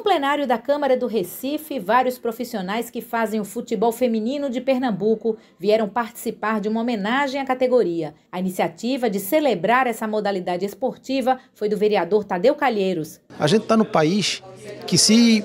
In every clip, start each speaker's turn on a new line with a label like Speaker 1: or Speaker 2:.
Speaker 1: plenário da Câmara do Recife, vários profissionais que fazem o futebol feminino de Pernambuco vieram participar de uma homenagem à categoria. A iniciativa de celebrar essa modalidade esportiva foi do vereador Tadeu Calheiros.
Speaker 2: A gente está no país que se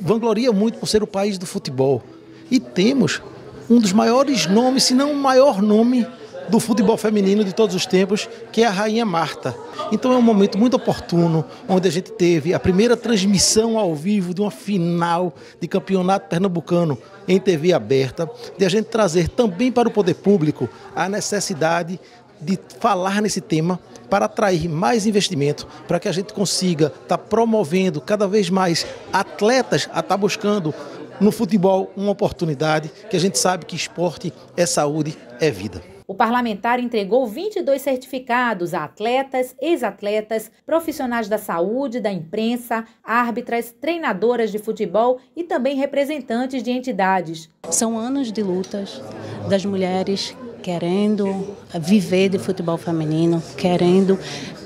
Speaker 2: vangloria muito por ser o país do futebol. E temos um dos maiores nomes, se não o maior nome do futebol feminino de todos os tempos, que é a Rainha Marta. Então é um momento muito oportuno, onde a gente teve a primeira transmissão ao vivo de uma final de campeonato pernambucano em TV aberta, de a gente trazer também para o poder público a necessidade de falar nesse tema para atrair mais investimento, para que a gente consiga estar tá promovendo cada vez mais atletas a estar tá buscando no futebol uma oportunidade, que a gente sabe que esporte é saúde, é vida.
Speaker 1: O parlamentar entregou 22 certificados a atletas, ex-atletas, profissionais da saúde, da imprensa, árbitras, treinadoras de futebol e também representantes de entidades.
Speaker 3: São anos de lutas das mulheres querendo viver de futebol feminino, querendo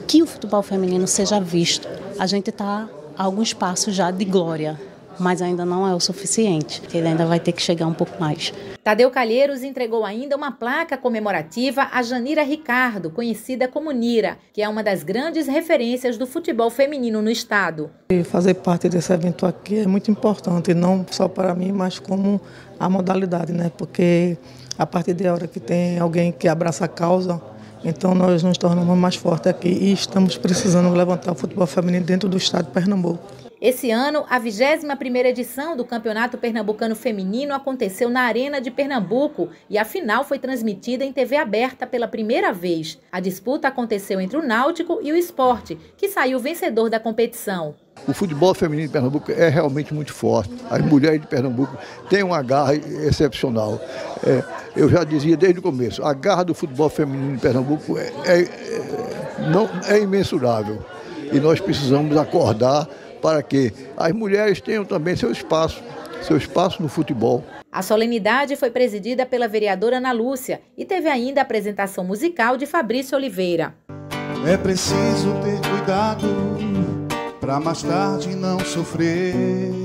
Speaker 3: que o futebol feminino seja visto. A gente está a alguns passos já de glória mas ainda não é o suficiente. Ele ainda vai ter que chegar um pouco mais.
Speaker 1: Tadeu Calheiros entregou ainda uma placa comemorativa a Janira Ricardo, conhecida como Nira, que é uma das grandes referências do futebol feminino no estado.
Speaker 4: E fazer parte desse evento aqui é muito importante, não só para mim, mas como a modalidade, né? Porque a partir da hora que tem alguém que abraça a causa, então nós nos tornamos mais fortes aqui e estamos precisando levantar o futebol feminino dentro do estado de Pernambuco.
Speaker 1: Esse ano, a 21ª edição do Campeonato Pernambucano Feminino aconteceu na Arena de Pernambuco e a final foi transmitida em TV aberta pela primeira vez. A disputa aconteceu entre o Náutico e o Esporte, que saiu vencedor da competição.
Speaker 5: O futebol feminino de Pernambuco é realmente muito forte. As mulheres de Pernambuco têm uma garra excepcional. É, eu já dizia desde o começo, a garra do futebol feminino de Pernambuco é, é, é não, é imensurável. E nós precisamos acordar para que as mulheres tenham também seu espaço, seu espaço no futebol.
Speaker 1: A solenidade foi presidida pela vereadora Ana Lúcia e teve ainda a apresentação musical de Fabrício Oliveira.
Speaker 6: É preciso ter cuidado para mais tarde não sofrer.